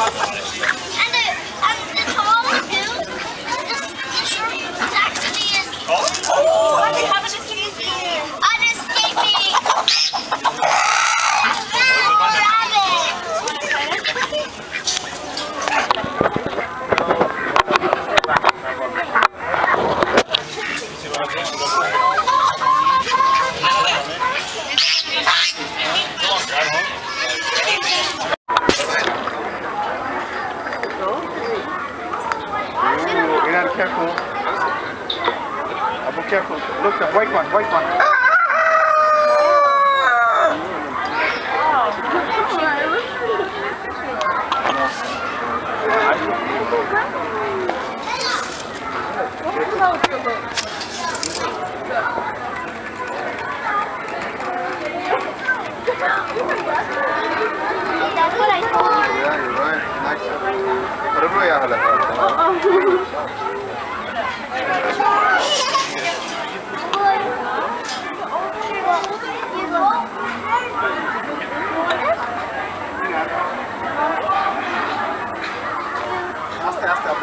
talk about it. Careful. Look, the white one, white one. That's what I told you. Yeah, you're right. Nice. Pero ya hala. Hasta, I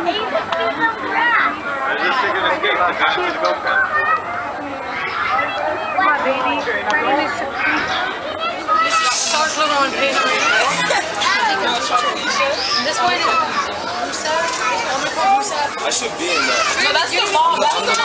need to keep them back. I just think it's gay. The guy should go back. My baby. This is my star. Little one. This one. I'm sad. I'm so sad. I should be in that. No, that's the ball. That's the.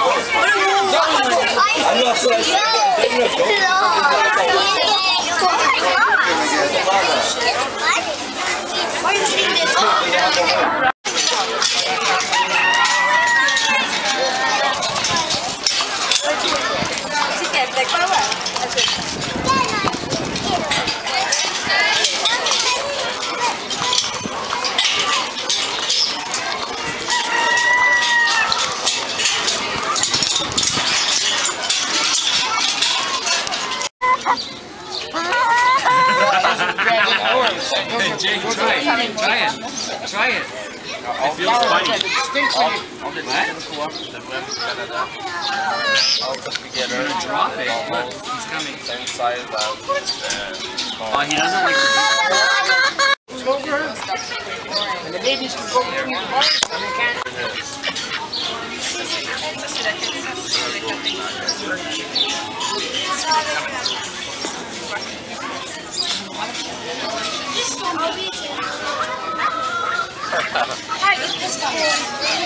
Jake, try it. Try it. Try it. It feels funny. What? Drop it. Look, he's coming. Same size out. Oh, he doesn't like the And the babies can go between bars and they can't.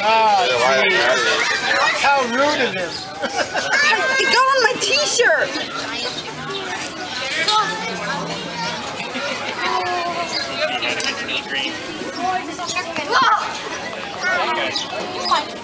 Ah, gee. How rude of him. It got on my t-shirt. One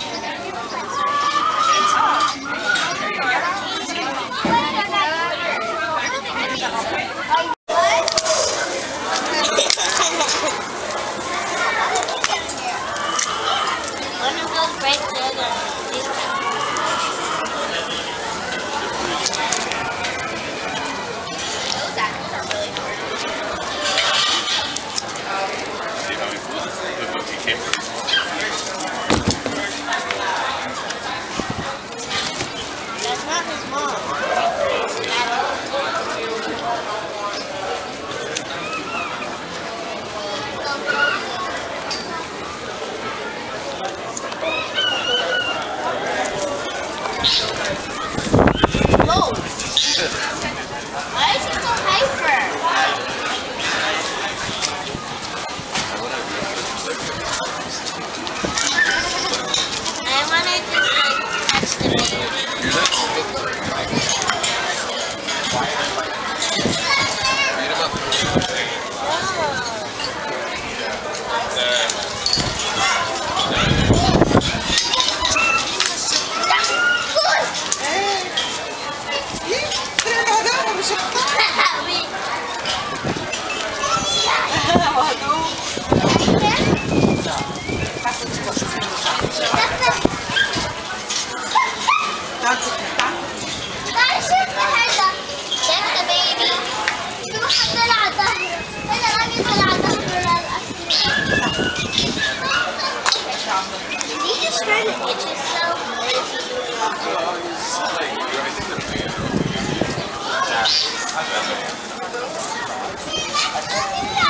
trying to get yourself.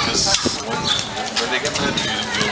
Just when, when they get mad,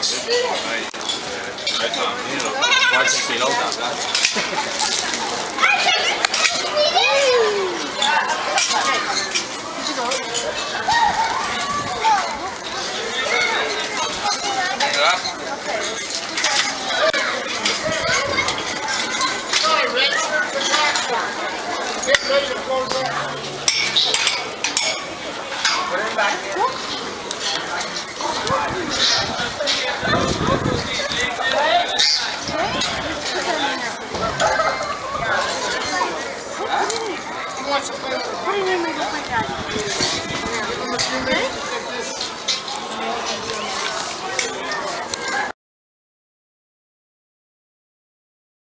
哎呀太长了 Put it in the middle